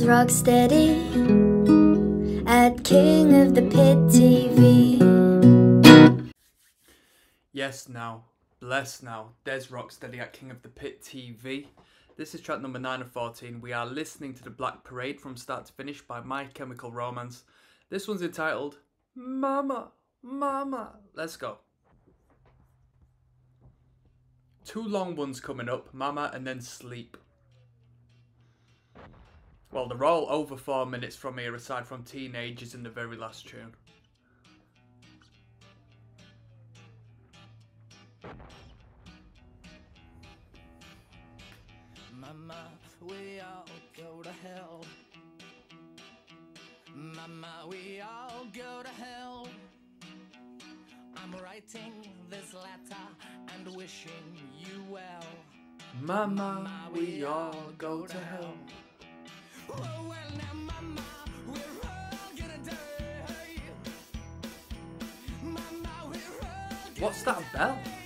Des Rocksteady at King of the Pit TV. Yes, now. Bless now. Des Rocksteady at King of the Pit TV. This is track number 9 of 14. We are listening to The Black Parade from start to finish by My Chemical Romance. This one's entitled Mama, Mama. Let's go. Two long ones coming up Mama and then Sleep. Well, they're all over four minutes from here, aside from Teenagers in the very last tune. Mama, we all go to hell. Mama, we all go to hell. I'm writing this letter and wishing you well. Mama, we all go to hell. What's that bell?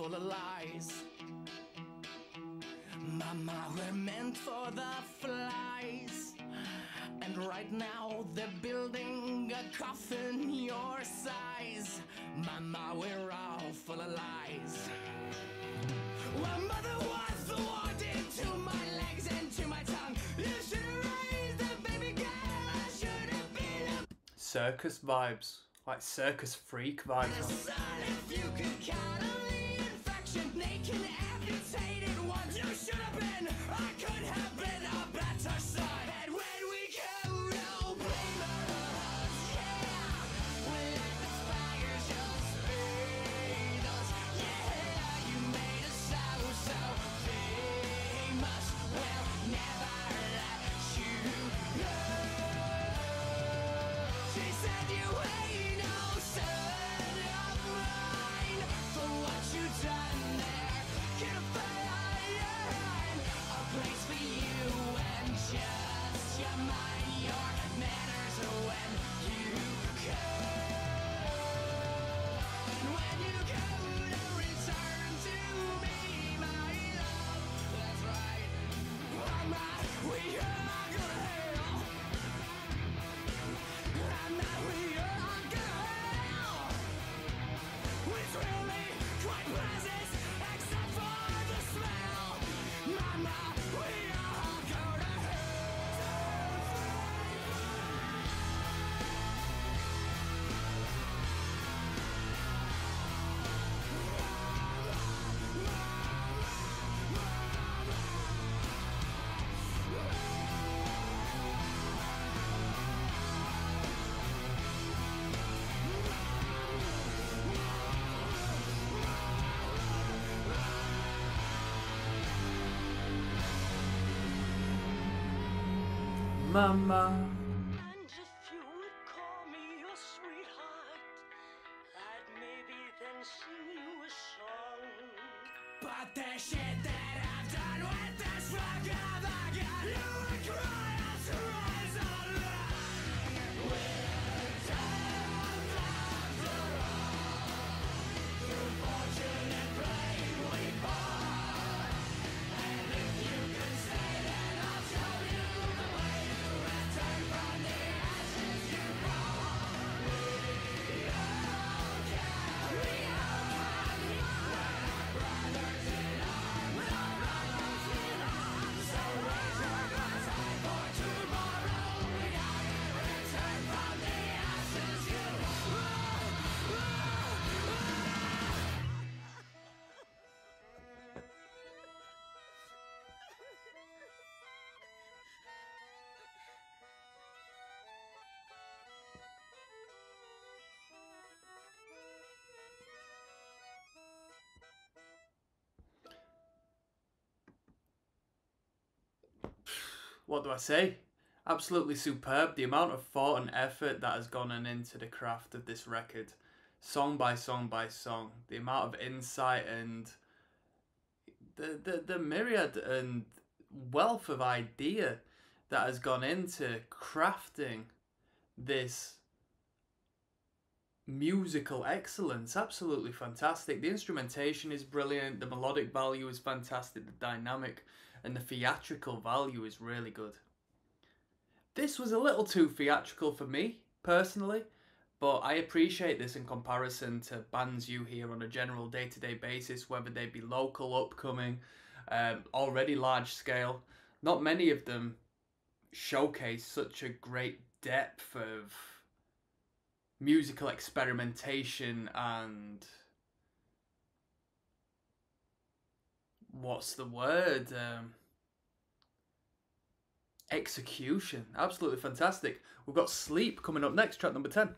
Full of lies. Mama, we're meant for the flies. And right now they're building a coffin your size. Mama, we're all full of lies. Well, mother was the one into my legs and to my tongue. You should have raised a baby girl. I should have been a Circus vibes. Like circus freak vibes. Son. If you could count on the infection, they can amputate it once. You should have been. I could have been a better son. Mama, song. But the shit that I've done with this rock what do I say? Absolutely superb. The amount of thought and effort that has gone on into the craft of this record, song by song by song. The amount of insight and the the, the myriad and wealth of idea that has gone into crafting this musical excellence absolutely fantastic. The instrumentation is brilliant the melodic value is fantastic the dynamic and the theatrical value is really good. This was a little too theatrical for me personally but i appreciate this in comparison to bands you hear on a general day-to-day basis whether they be local upcoming um, already large scale. Not many of them showcase such a great depth of musical experimentation and what's the word? Um, execution. Absolutely fantastic. We've got sleep coming up next track number 10